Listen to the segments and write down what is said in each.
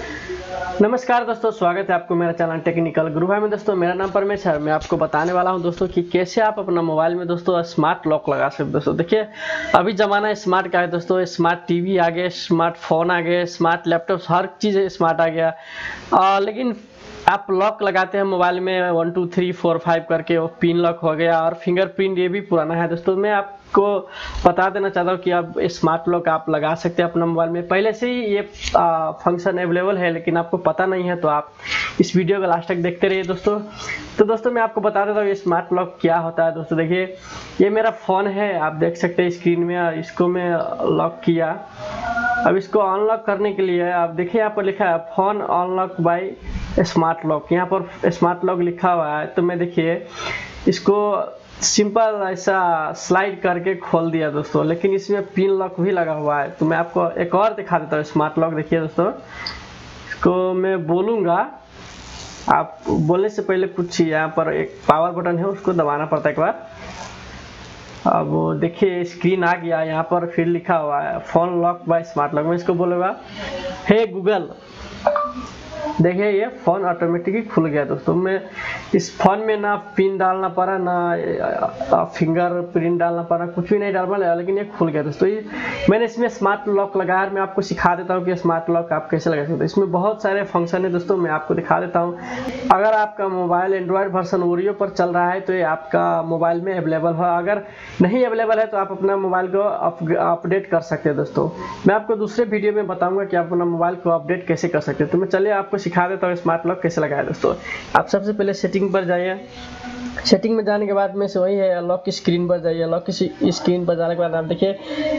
नमस्कार दोस्तों स्वागत है आपको मेरा चैनल टेक्निकल गुरु है में। दोस्तों मेरा नाम परमेश है। मैं आपको बताने वाला हूँ दोस्तों कि कैसे आप अपना मोबाइल में दोस्तों स्मार्ट लॉक लगा सकते दोस्तों। देखिए अभी ज़माना स्मार्ट का है दोस्तों। स्मार्ट टीवी आ गए स्मार्टफ़ोन आ गए स्मार्ट लैपटॉप हर चीज़ स्मार्ट आ गया। आ, लेकिन आप लॉक लगाते हैं मोबाइल में one two three four five करके, वो पिन लॉक हो गया और फिंगरप्रिंट ये भी पुराना है। दोस्तों, मैं आपको बता देना चाहता हूँ कि अब स्मार्ट लॉक आप लगा सकते हैं अपना मोबाइल में। पहले से ही ये फ़ंक्शन अवेलेबल है, लेकिन आपको पता नहीं है तो आप इस वीडियो को लास्ट तक देखते रहिए दोस्तों। तो दोस्तों, मैं आपको बता देता हूँ ये स्मार्ट लॉक क्या होता है दोस्तों। देखिए, ये मेरा फ़ोन है, आप देख सकते हैं स्क्रीन में इसको मैं लॉक किया। अब इसको अनलॉक करने के लिए आप देखिए, यहाँ पर लिखा है phone unlock by smart lock यहाँ पर स्मार्ट लॉक लिखा हुआ है तो मैं देखिए, इसको सिंपल ऐसा स्लाइड करके खोल दिया दोस्तों, लेकिन इसमें पिन लॉक भी लगा हुआ है। तो मैं आपको एक और दिखा देता हूँ स्मार्ट लॉक देखिए दोस्तों। इसको मैं बोलूँगा, आप बोलने से पहले कुछ यहाँ पर एक पावर बटन है, उसको दबाना पड़ता है एक बार। अब देखिए स्क्रीन आ गया, यहाँ पर फिर लिखा हुआ है phone lock by smart lock मैं इसको बोलूँगा हे गूगल देखिए, ये फ़ोन ऑटोमेटिकली खुल गया दोस्तों। मैं इस फ़ोन में ना पिन डालना पड़ा, ना फिंगर प्रिंट डालना पड़ा, कुछ भी नहीं डाल डालना लेकिन ये खुल गया दोस्तों। ये मैंने इसमें स्मार्ट लॉक लगाया, मैं आपको सिखा देता हूँ कि स्मार्ट लॉक आप कैसे लगा सकते हैं। इसमें बहुत सारे फ़ंक्शन है दोस्तों, मैं आपको दिखा देता हूँ। अगर आपका मोबाइल एंड्रॉयड वर्सन ओरियो पर चल रहा है तो ये आपका मोबाइल में अवेलेबल हो। अगर नहीं अवेलेबल है तो आप अपना मोबाइल को अपडेट कर सकते हैं दोस्तों। मैं आपको दूसरे वीडियो में बताऊँगा कि आप अपना मोबाइल को अपडेट कैसे कर सकते हैं। तो मैं चलिए आपको सिखा देता हूँ स्मार्ट लॉक कैसे लगाया दोस्तों? आप सबसे पहले सेटिंग पर जाइए। सेटिंग में जाने के बाद में से वही है लॉक की स्क्रीन पर जाइए। लॉक की स्क्रीन पर जाने के बाद आप देखिए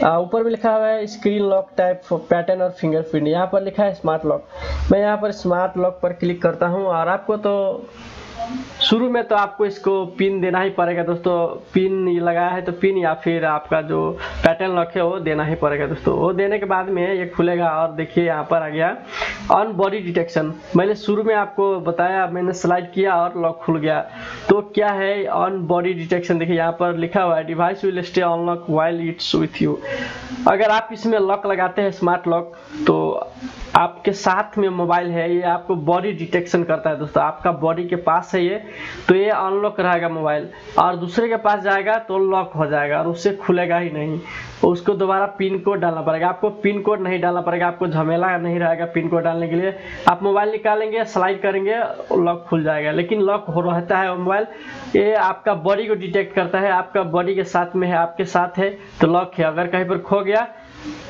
ऊपर में लिखा हुआ है स्क्रीन लॉक टाइप पैटर्न और फिंगरप्रिंट यहाँ पर लिखा है स्मार्ट लॉक मैं यहाँ पर स्मार्ट लॉक पर क्लिक करता हूँ और आपको तो शुरू में तो आपको इसको पिन देना ही पड़ेगा दोस्तों। पिन लगाया है तो पिन या फिर आपका जो पैटर्न लॉक है वो देना ही पड़ेगा दोस्तों। वो देने के बाद में ये खुलेगा और देखिए यहाँ पर आ गया ऑन बॉडी डिटेक्शन मैंने शुरू में आपको बताया, मैंने स्लाइड किया और लॉक खुल गया। तो क्या है ऑन बॉडी डिटेक्शन देखिए यहाँ पर लिखा हुआ है device will stay unlock while it's with you अगर आप इसमें लॉक लगाते हैं स्मार्ट लॉक तो आपके साथ में मोबाइल है, ये आपको बॉडी डिटेक्शन करता है दोस्तों। आपका बॉडी के पास है ये तो ये अनलॉक रहेगा मोबाइल। और दूसरे के पास जाएगा तो लॉक हो जाएगा और उससे खुलेगा ही नहीं। उसको दोबारा पिन कोड डालना पड़ेगा। आपको पिन कोड नहीं डालना पड़ेगा, आपको झमेला नहीं रहेगा पिन कोड डालने के लिए। आप मोबाइल निकालेंगे स्लाइड करेंगे लॉक खुल जाएगा। लेकिन लॉक हो रहता है मोबाइल, ये आपका बॉडी को डिटेक्ट करता है। आपका बॉडी के साथ में है, आपके साथ है तो लॉक है। अगर कहीं पर खो गया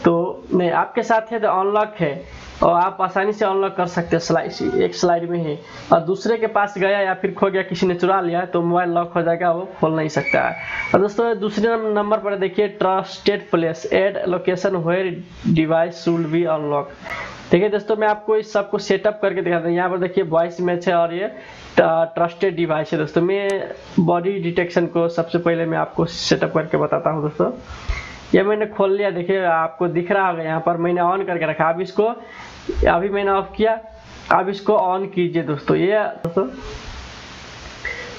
तो नहीं आपके साथ है तो अनलॉक है। और आप आसानी से अनलॉक कर सकते हैं स्लाइड एक स्लाइड में ही। और दूसरे के पास गया या फिर खो गया, किसी ने चुरा लिया तो मोबाइल लॉक हो जाएगा, वो खोल नहीं सकता। है और दोस्तों, दूसरे नंबर पर देखिए trusted place add location where device should be unlock देखिए दोस्तों, मैं आपको इस सबको सेटअप करके दिखाता हूँ। यहाँ पर देखिए वॉइस मैच है और ये ट्रस्टेड डिवाइस है दोस्तों। मैं बॉडी डिटेक्शन को सबसे पहले मैं आपको सेटअप करके बताता हूँ दोस्तों। ये मैंने खोल लिया देखिए आपको दिख रहा होगा यहाँ पर मैंने ऑन करके रखा। अब इसको अभी मैंने ऑफ़ किया। अब इसको ऑन कीजिए दोस्तों ये दोस्तों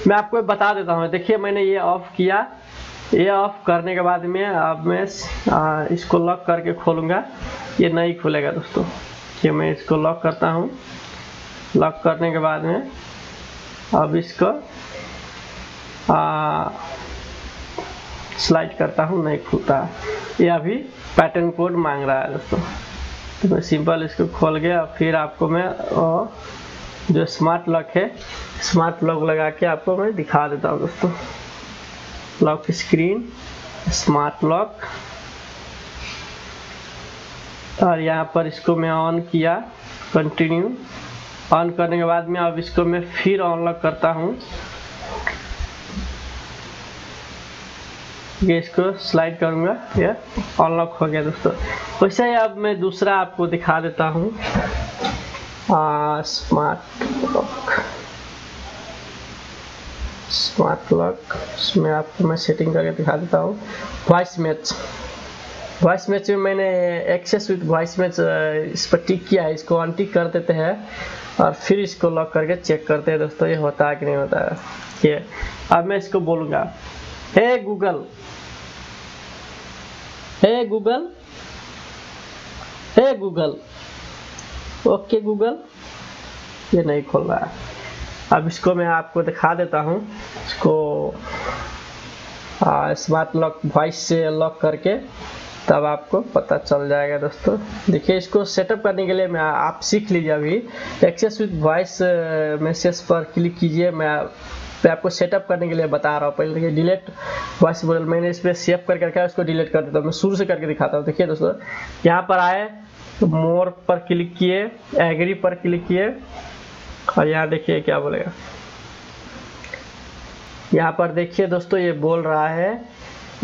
मैं आपको बता देता हूँ। देखिए मैंने ये ऑफ़ किया। ये ऑफ़ करने के बाद में अब मैं इसको लॉक करके खोलूँगा। ये नहीं खुलेगा दोस्तों। ये मैं इसको लॉक करता हूँ। लॉक करने के बाद में अब इसको आ, स्लाइड करता हूँ, नहीं खुलता। ये अभी पैटर्न कोड मांग रहा है दोस्तों। तो मैं सिंपल इसको खोल गया, फिर आपको मैं जो स्मार्ट लॉक है स्मार्ट लॉक लगा के आपको मैं दिखा देता हूँ दोस्तों। लॉक स्क्रीन स्मार्ट लॉक और यहाँ पर इसको मैं ऑन किया कंटिन्यू ऑन करने के बाद में अब इसको मैं फिर ऑन लॉक करता हूँ। ये इसको स्लाइड करूँगा ये अनलॉक हो गया दोस्तों। वैसे ही अब मैं दूसरा आपको दिखा देता हूँ। स्मार्ट लॉक स्मार्ट लॉक इसमें आपको मैं सेटिंग करके दिखा देता हूँ। वॉइस मैच वॉइस मैच में मैंने एक्सेस विथ वॉइस मैच इस पर टिक किया है। इसको अनटिक कर देते हैं और फिर इसको लॉक करके चेक करते हैं दोस्तों, ये होता है कि नहीं होता है। ये अब मैं इसको बोलूँगा। Hey Google hey Google hey Google. Okay Google, ये नहीं खोल रहा है। अब इसको मैं आपको दिखा देता हूँ। इसको स्मार्ट लॉक वॉइस से लॉक करके तब आपको पता चल जाएगा दोस्तों। देखिए, इसको सेटअप करने के लिए मैं, आप सीख लीजिए अभी। एक्सेस विद वॉइस मैसेज पर क्लिक कीजिए। मैं मैं आपको सेटअप करने के लिए बता रहा हूँ। पहले देखिए डिलीट वॉइस बोल मैंने इस पर सेव करके रखा है, उसको डिलीट कर देता हूँ। मैं शुरू से करके दिखाता हूँ। देखिए दोस्तों, यहाँ पर आए मोर पर क्लिक किए एग्री पर क्लिक किए, और यहाँ देखिए क्या बोलेगा। यहाँ पर देखिए दोस्तों, ये बोल रहा है,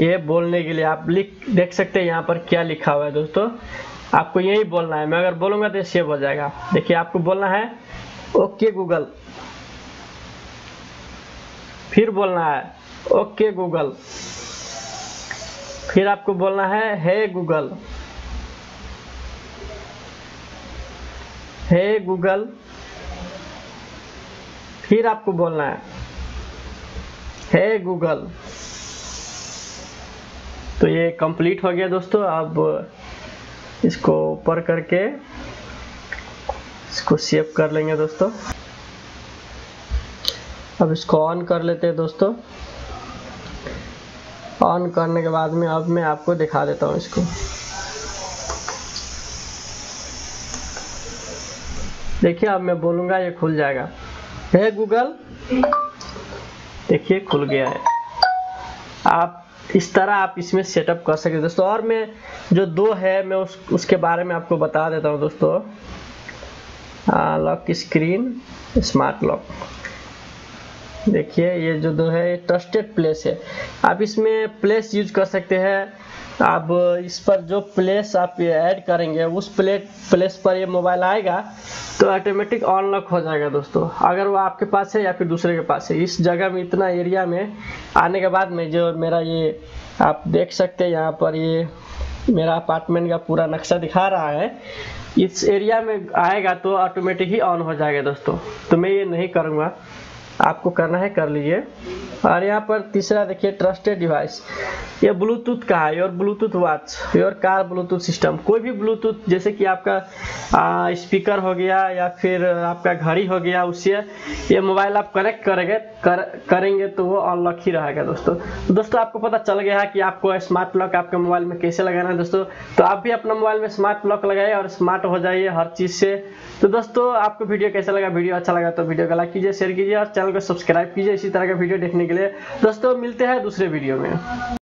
ये बोलने के लिए आप लिख, देख सकते हैं यहाँ पर क्या लिखा हुआ है दोस्तों। आपको यही बोलना है। मैं अगर बोलूँगा तो सेव हो जाएगा। देखिए, आपको बोलना है, ओके गूगल। फिर बोलना है, ओके गूगल। फिर आपको बोलना है, हे गूगल। Hey Google. फिर आपको बोलना है, हे गूगल। तो ये कंप्लीट हो गया दोस्तों, अब इसको ऊपर करके इसको सेव कर लेंगे दोस्तों। अब इसको ऑन कर लेते हैं दोस्तों। ऑन करने के बाद में अब मैं आपको दिखा देता हूँ इसको। देखिए, अब मैं बोलूँगा ये खुल जाएगा। हे गूगल, देखिए खुल गया है। आप इस तरह आप इसमें सेटअप कर सकते दोस्तों। और मैं जो दो है, मैं उस, उसके बारे में आपको बता देता हूँ दोस्तों। लॉक स्क्रीन स्मार्ट लॉक देखिए, ये जो दो है ट्रस्टेड प्लेस है। आप इसमें प्लेस यूज़ कर सकते हैं। आप इस पर जो प्लेस आप ऐड करेंगे, उस प्लेट प्लेस पर ये मोबाइल आएगा तो ऑटोमेटिक अनलॉक हो जाएगा दोस्तों। अगर वो आपके पास है या फिर दूसरे के पास है। इस जगह में, इतना एरिया में आने के बाद में जो मेरा ये, आप देख सकते हैं, यहाँ पर ये मेरा अपार्टमेंट का पूरा नक्शा दिखा रहा है। इस एरिया में आएगा तो ऑटोमेटिक ही ऑन हो जाएगा दोस्तों। तो मैं ये नहीं करूँगा। आपको करना है कर लीजिए। और यहाँ पर तीसरा देखिए ट्रस्टेड डिवाइस ये ब्लूटूथ का है your Bluetooth watch your car Bluetooth system कोई भी ब्लूटूथ जैसे कि आपका स्पीकर हो गया या फिर आपका घड़ी हो गया उससे ये मोबाइल आप कनेक्ट करेंगे कर, करेंगे तो वो अनलॉक ही रहेगा दोस्तों। तो दोस्तों आपको पता चल गया है कि आपको स्मार्ट लॉक आपके मोबाइल में कैसे लगाना है दोस्तों। तो आप भी अपना मोबाइल में स्मार्ट लॉक लगाइए और स्मार्ट हो जाइए हर चीज़ से। तो दोस्तों आपको वीडियो कैसा लगा? वीडियो अच्छा लगा तो वीडियो को लाइक कीजिए शेयर कीजिए और चैनल को सब्सक्राइब कीजिए इसी तरह का वीडियो देखने के लिए। दोस्तों, मिलते हैं दूसरे वीडियो में।